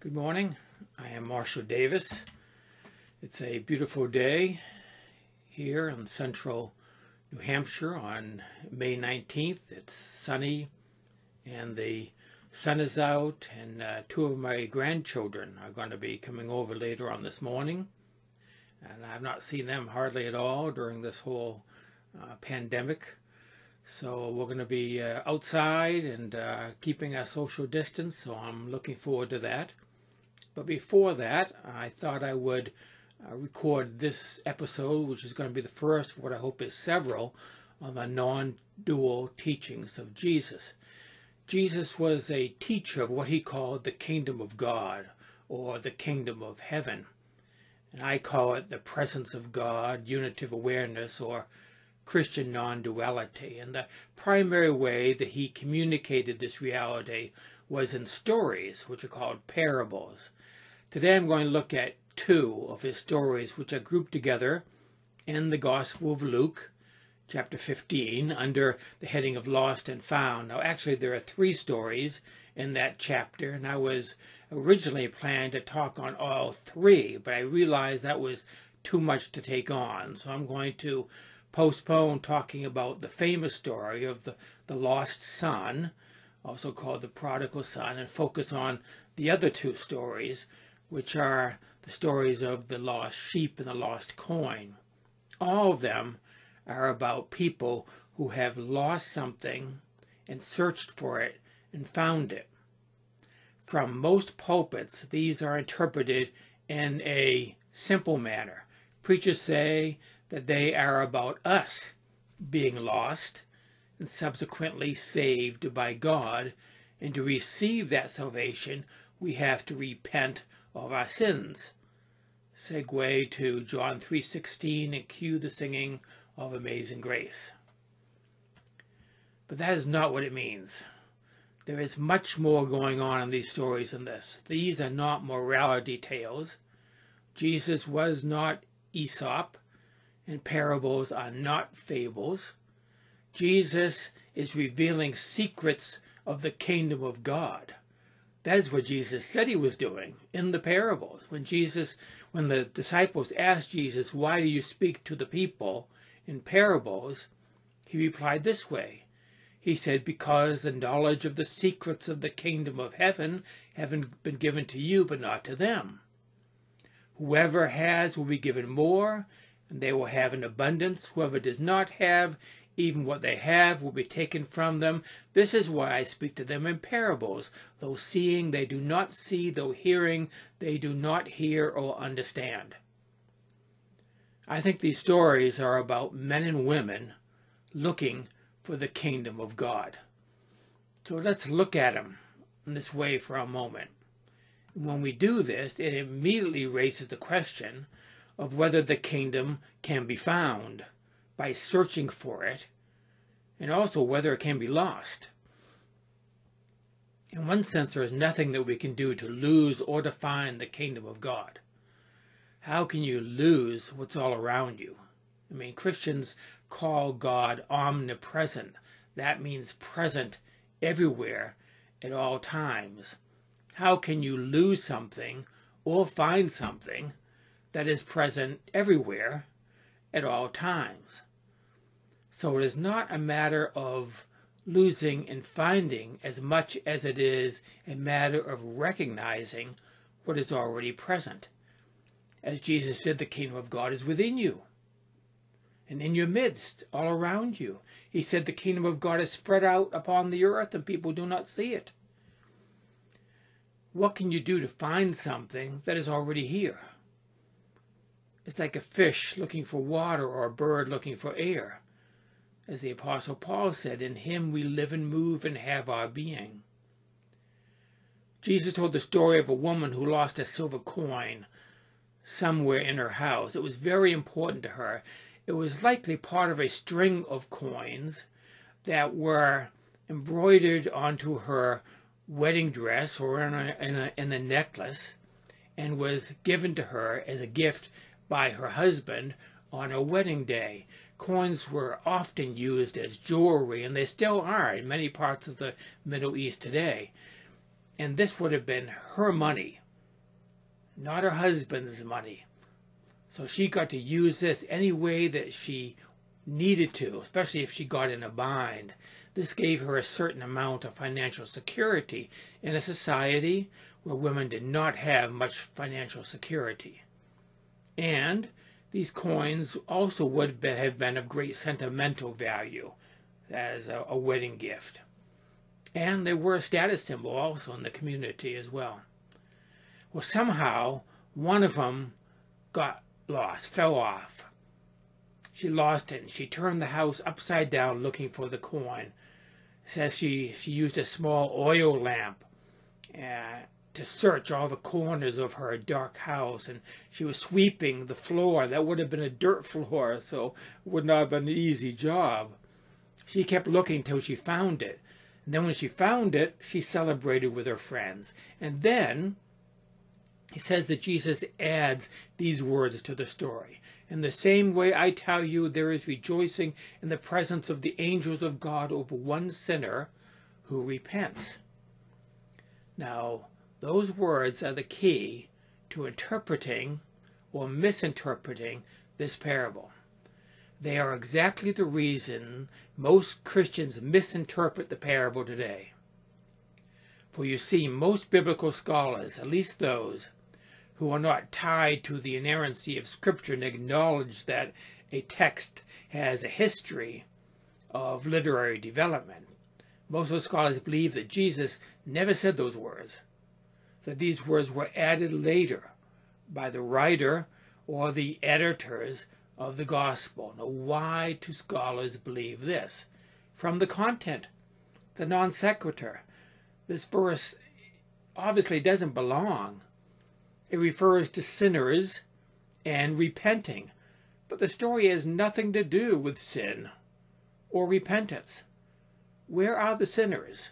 Good morning. I am Marshall Davis. It's a beautiful day here in central New Hampshire on May 19th. It's sunny and the sun is out, and uh, two of my grandchildren are going to be coming over later on this morning. And I've not seen them hardly at all during this whole uh, pandemic. So we're going to be uh, outside and uh, keeping our social distance, so I'm looking forward to that. But before that, I thought I would uh, record this episode, which is going to be the first, what I hope is several, on the non dual teachings of Jesus. Jesus was a teacher of what he called the kingdom of God or the kingdom of heaven. And I call it the presence of God, unitive awareness, or Christian non duality. And the primary way that he communicated this reality was in stories, which are called parables. Today I'm going to look at two of his stories, which are grouped together in the Gospel of Luke, chapter 15, under the heading of Lost and Found. Now, actually, there are three stories in that chapter, and I was originally planned to talk on all three, but I realized that was too much to take on. So I'm going to postpone talking about the famous story of the, the lost son, also called the prodigal son, and focus on the other two stories, which are the stories of the lost sheep and the lost coin. All of them are about people who have lost something and searched for it and found it. From most pulpits, these are interpreted in a simple manner. Preachers say that they are about us being lost and subsequently saved by God, and to receive that salvation, we have to repent of our sins. Segue to John 3:16 and cue the singing of Amazing Grace. But that is not what it means. There is much more going on in these stories than this. These are not morality tales. Jesus was not Aesop, and parables are not fables. Jesus is revealing secrets of the kingdom of God. That is what Jesus said he was doing in the parables. When Jesus, when the disciples asked Jesus, Why do you speak to the people in parables? He replied this way. He said, Because the knowledge of the secrets of the kingdom of heaven haven't been given to you, but not to them. Whoever has will be given more, and they will have an abundance. Whoever does not have, even what they have will be taken from them. This is why I speak to them in parables. Though seeing, they do not see, though hearing, they do not hear or understand. I think these stories are about men and women looking for the kingdom of God. So let's look at them in this way for a moment. When we do this, it immediately raises the question of whether the kingdom can be found by searching for it, and also whether it can be lost. In one sense, there is nothing that we can do to lose or to find the kingdom of God. How can you lose what's all around you? I mean, Christians call God omnipresent. That means present everywhere at all times. How can you lose something or find something that is present everywhere at all times? So it is not a matter of losing and finding as much as it is a matter of recognizing what is already present. As Jesus said, the kingdom of God is within you and in your midst, all around you. He said the kingdom of God is spread out upon the earth and people do not see it. What can you do to find something that is already here? It's like a fish looking for water or a bird looking for air. As the Apostle Paul said, In him we live and move and have our being. Jesus told the story of a woman who lost a silver coin somewhere in her house. It was very important to her. It was likely part of a string of coins that were embroidered onto her wedding dress or in a, in a, in a necklace and was given to her as a gift by her husband on a wedding day coins were often used as jewelry, and they still are in many parts of the Middle East today. And this would have been her money not her husband's money. So she got to use this any way that she needed to, especially if she got in a bind. This gave her a certain amount of financial security in a society where women did not have much financial security. And these coins also would have been of great sentimental value as a, a wedding gift. And they were a status symbol also in the community as well. Well, somehow one of them got lost, fell off. She lost it and she turned the house upside down looking for the coin. It says she, she used a small oil lamp uh, to search all the corners of her dark house and she was sweeping the floor. That would have been a dirt floor, so it would not have been an easy job. She kept looking till she found it. And then when she found it, she celebrated with her friends. And then he says that Jesus adds these words to the story. In the same way, I tell you, there is rejoicing in the presence of the angels of God over one sinner who repents. Now, those words are the key to interpreting or misinterpreting this parable. They are exactly the reason most Christians misinterpret the parable today. For you see, most biblical scholars, at least those who are not tied to the inerrancy of Scripture and acknowledge that a text has a history of literary development. Most of the scholars believe that Jesus never said those words, that these words were added later by the writer or the editors of the gospel. Now, why do scholars believe this? From the content, the non sequitur. This verse obviously doesn't belong it refers to sinners and repenting. But the story has nothing to do with sin or repentance. Where are the sinners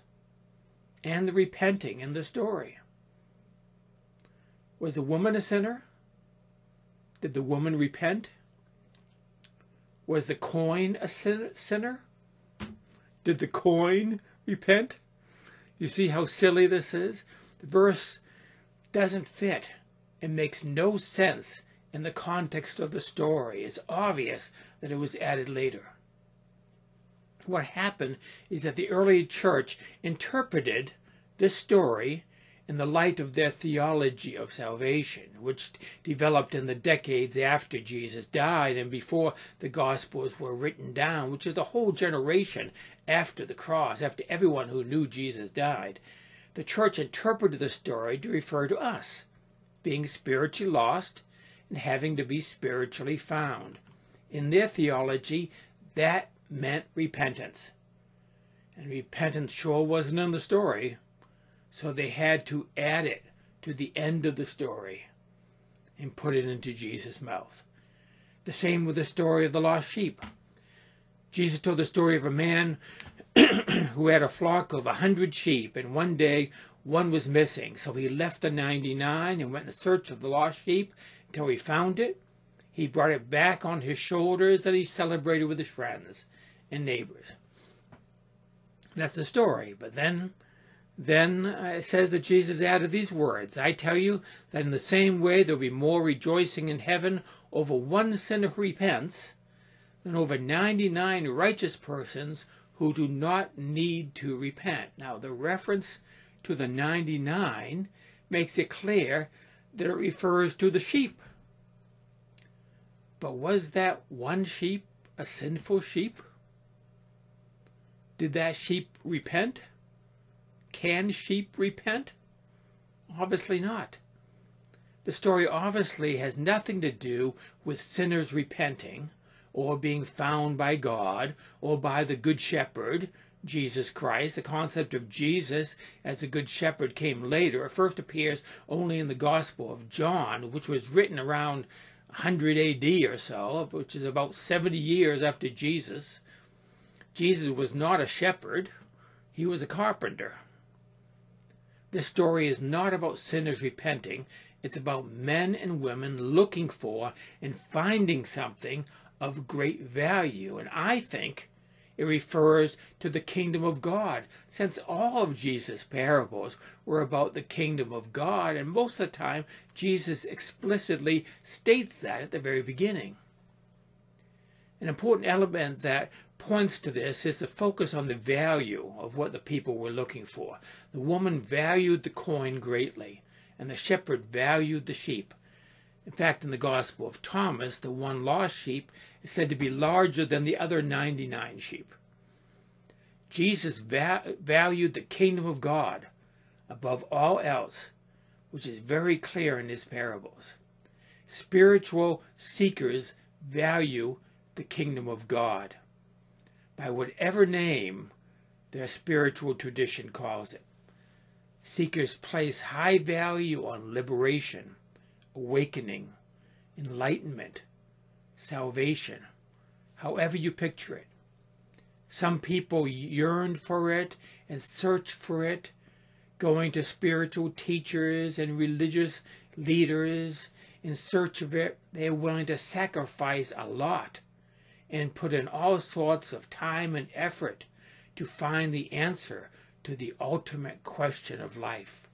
and the repenting in the story? Was the woman a sinner? Did the woman repent? Was the coin a sinner? Did the coin repent? You see how silly this is? The verse doesn't fit it makes no sense in the context of the story. It's obvious that it was added later. What happened is that the early church interpreted this story in the light of their theology of salvation, which developed in the decades after Jesus died and before the Gospels were written down, which is the whole generation after the cross, after everyone who knew Jesus died. The church interpreted the story to refer to us being spiritually lost and having to be spiritually found. In their theology, that meant repentance. And repentance sure wasn't in the story, so they had to add it to the end of the story and put it into Jesus' mouth. The same with the story of the lost sheep. Jesus told the story of a man who had a flock of a hundred sheep, and one day one was missing, so he left the 99 and went in search of the lost sheep until he found it. He brought it back on his shoulders and he celebrated with his friends and neighbors. That's the story. But then, then uh, it says that Jesus added these words I tell you that in the same way there will be more rejoicing in heaven over one sinner who repents than over 99 righteous persons who do not need to repent. Now, the reference to the 99 makes it clear that it refers to the sheep. But was that one sheep a sinful sheep? Did that sheep repent? Can sheep repent? Obviously not. The story obviously has nothing to do with sinners repenting or being found by God or by the Good Shepherd Jesus Christ. The concept of Jesus as the Good Shepherd came later. It first appears only in the Gospel of John, which was written around 100 AD or so, which is about 70 years after Jesus. Jesus was not a shepherd, he was a carpenter. This story is not about sinners repenting, it's about men and women looking for and finding something of great value. And I think it refers to the kingdom of God, since all of Jesus' parables were about the kingdom of God, and most of the time Jesus explicitly states that at the very beginning. An important element that points to this is the focus on the value of what the people were looking for. The woman valued the coin greatly, and the shepherd valued the sheep. In fact, in the Gospel of Thomas, the one lost sheep is said to be larger than the other 99 sheep. Jesus va- valued the kingdom of God above all else, which is very clear in his parables. Spiritual seekers value the kingdom of God by whatever name their spiritual tradition calls it. Seekers place high value on liberation awakening, enlightenment, salvation, however you picture it. Some people yearn for it and search for it, going to spiritual teachers and religious leaders in search of it. They are willing to sacrifice a lot and put in all sorts of time and effort to find the answer to the ultimate question of life.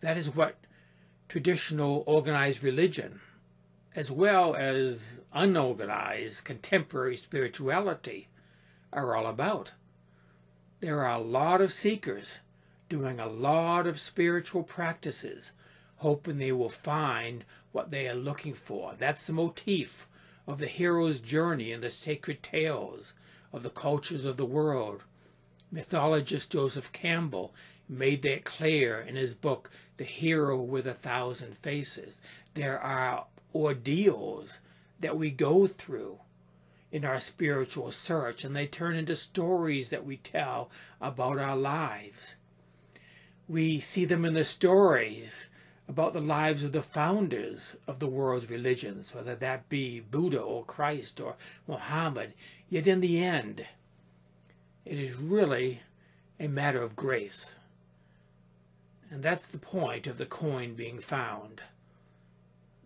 That is what traditional organized religion, as well as unorganized contemporary spirituality, are all about. There are a lot of seekers doing a lot of spiritual practices, hoping they will find what they are looking for. That's the motif of the hero's journey and the sacred tales of the cultures of the world. Mythologist Joseph Campbell made that clear in his book, The Hero with a Thousand Faces. There are ordeals that we go through in our spiritual search, and they turn into stories that we tell about our lives. We see them in the stories about the lives of the founders of the world's religions, whether that be Buddha or Christ or Muhammad. Yet in the end, it is really a matter of grace. And that's the point of the coin being found.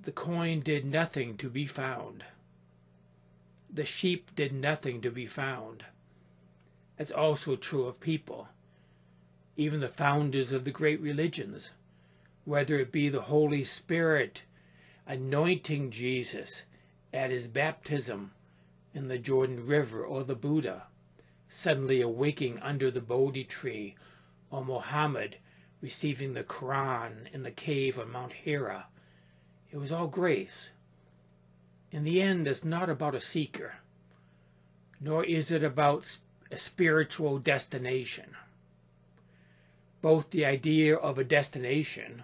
The coin did nothing to be found. The sheep did nothing to be found. That's also true of people. Even the founders of the great religions, whether it be the Holy Spirit anointing Jesus at his baptism in the Jordan River or the Buddha suddenly awaking under the Bodhi tree or Muhammad receiving the Quran in the cave on Mount Hira. It was all grace. In the end, it's not about a seeker, nor is it about a spiritual destination. Both the idea of a destination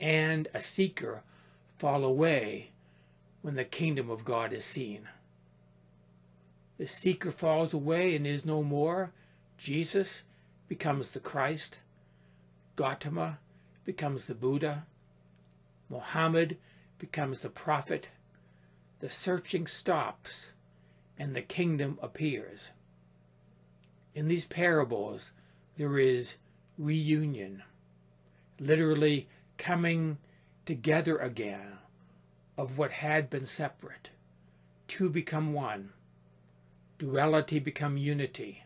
and a seeker fall away when the kingdom of God is seen. The seeker falls away and is no more. Jesus becomes the Christ. Gautama becomes the Buddha. Muhammad becomes the prophet. The searching stops and the kingdom appears. In these parables, there is reunion, literally coming together again of what had been separate. Two become one. Duality become unity.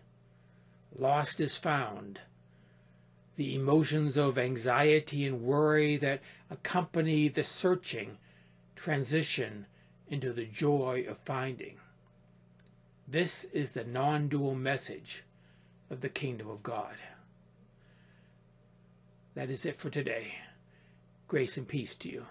Lost is found the emotions of anxiety and worry that accompany the searching transition into the joy of finding. This is the non dual message of the kingdom of God. That is it for today. Grace and peace to you.